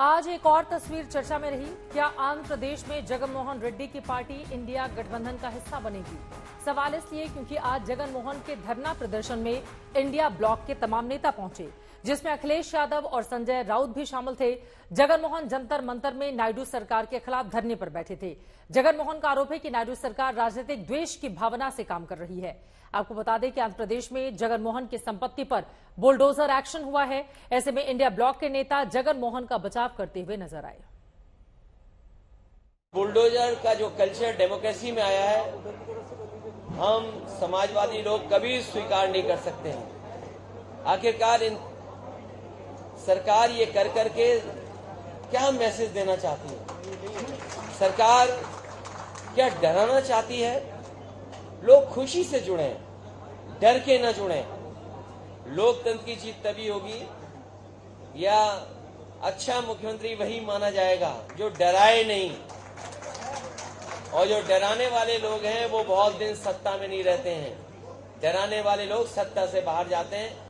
आज एक और तस्वीर चर्चा में रही। क्या आंध्र प्रदेश में जगनमोहन रेड्डी की पार्टी इंडिया गठबंधन का हिस्सा बनेगी? सवाल इसलिए क्योंकि आज जगनमोहन के धरना प्रदर्शन में इंडिया ब्लॉक के तमाम नेता पहुँचे। जिसमें अखिलेश यादव और संजय राउत भी शामिल थे। जगनमोहन जंतर मंतर में नायडू सरकार के खिलाफ धरने पर बैठे थे। जगनमोहन का आरोप है कि नायडू सरकार राजनीतिक द्वेष की भावना से काम कर रही है। आपको बता दें कि आंध्र प्रदेश में जगनमोहन की संपत्ति पर बुलडोजर एक्शन हुआ है। ऐसे में इंडिया ब्लॉक के नेता जगनमोहन का बचाव करते हुए नज़र आए। बुलडोजर का जो कल्चर डेमोक्रेसी में आया है, हम समाजवादी लोग कभी स्वीकार नहीं कर सकते हैं। आखिरकार इन सरकार ये कर करके क्या मैसेज देना चाहती है? सरकार क्या डराना चाहती है? लोग खुशी से जुड़े डर के ना जुड़े लोकतंत्र की जीत तभी होगी या अच्छा मुख्यमंत्री वही माना जाएगा जो डराए नहीं। और जो डराने वाले लोग हैं, वो बहुत दिन सत्ता में नहीं रहते हैं। डराने वाले लोग सत्ता से बाहर जाते हैं।